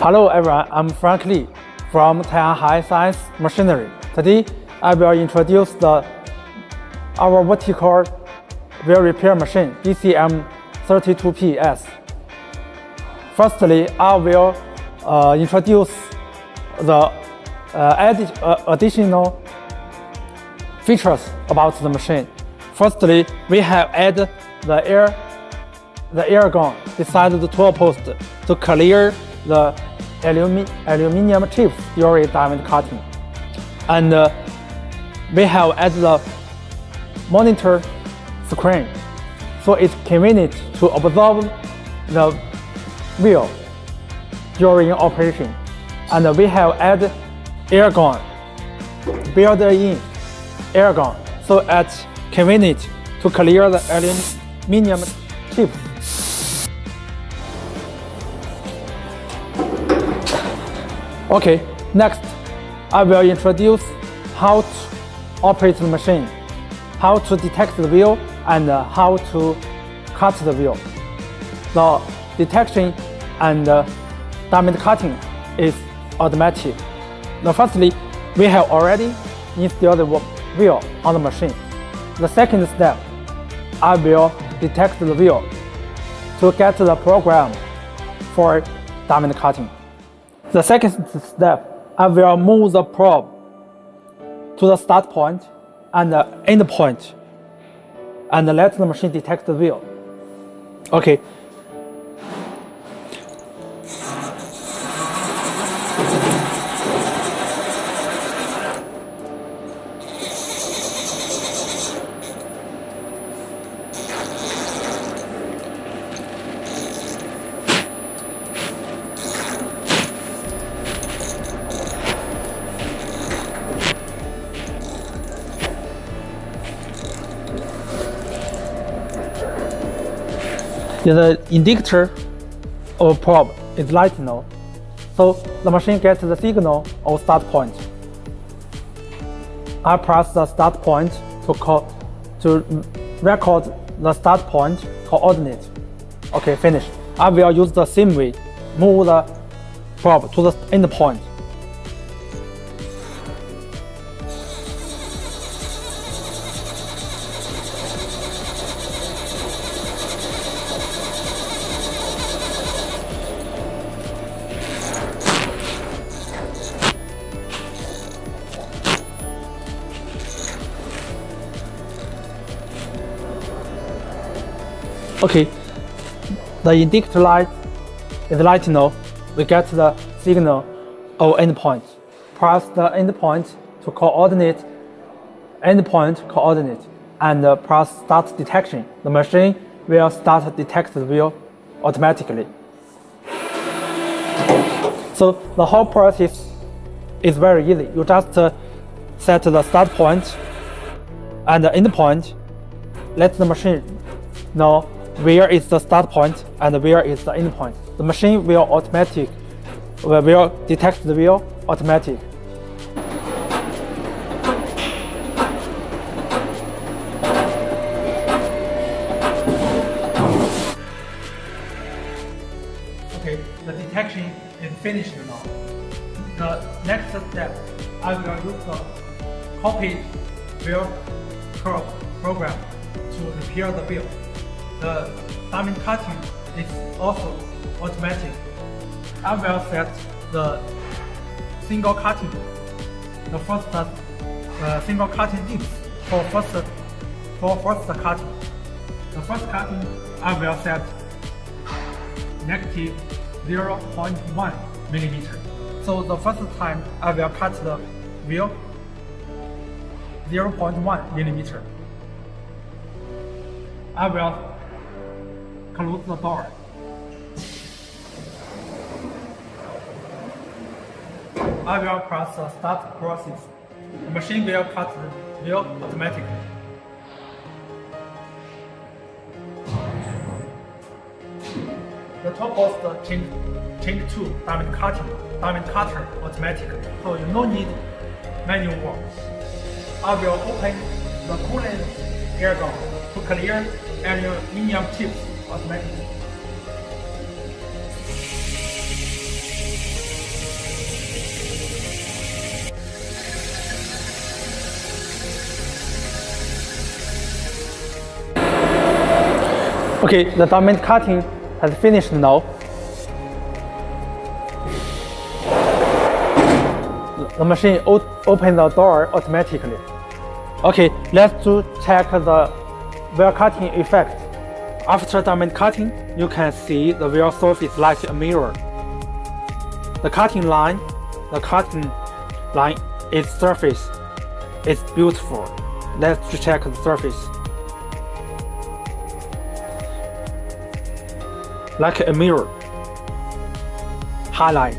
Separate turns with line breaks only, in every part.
Hello everyone, I'm Frank Lee from Taiwan High Science Machinery. Today I will introduce the our vertical wheel repair machine DCM32PS. Firstly, I will uh, introduce the uh, uh, additional features about the machine. Firstly, we have added the air the air gun beside the tool post to clear the alumi aluminum chips during diamond cutting. And uh, we have added the monitor screen, so it's convenient to observe the wheel during operation. And we have added air gun, built-in air gun, so it's convenient to clear the aluminum chips Okay, next I will introduce how to operate the machine, how to detect the wheel, and uh, how to cut the wheel. The detection and uh, diamond cutting is automatic. Now, firstly, we have already installed the wheel on the machine. The second step, I will detect the wheel to get the program for diamond cutting. The second step, I will move the probe to the start point and the end point and let the machine detect the wheel. Okay, the indicator of probe is light now. So the machine gets the signal of start point. I press the start point to call, to record the start point coordinate. Okay, finish. I will use the same way, move the probe to the end point. Okay, the indicator light is light now. We get the signal of endpoint. Press the endpoint to coordinate endpoint coordinate and press start detection. The machine will start detect the wheel automatically. So the whole process is very easy. You just uh, set the start point and the end point. Let the machine know where is the start point and where is the end point. The machine will automatic uh, will detect the wheel automatic. Okay, the detection is finished now. The next step, I will use the copy wheel curve program to repair the wheel the diamond cutting is also automatic. I will set the single cutting, the first uh, single cutting depth for first for first cutting. The first cutting I will set negative 0.1 millimeter. So the first time I will cut the wheel 0.1 millimeter. I will close the door. I will press the start process. The machine will cut the wheel automatically. The tool post change, change to diamond cutting, diamond cutter automatically, so you no need manual work. I will open the coolant air gun to clear any aluminum Okay, the diamond cutting has finished now. The machine opens the door automatically. Okay, let's check the wire cutting effect. After diamond cutting, you can see the wheel surface like a mirror. The cutting line, the cutting line, its surface is beautiful. Let's check the surface. Like a mirror. Highlight.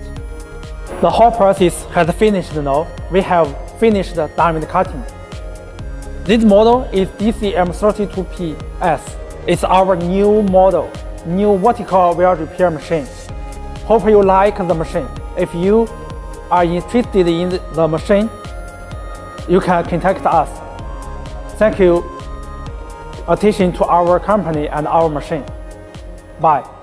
The whole process has finished now. We have finished the diamond cutting. This model is DCM32PS. It's our new model, new vertical wheel repair machine. Hope you like the machine. If you are interested in the machine, you can contact us. Thank you attention to our company and our machine. Bye.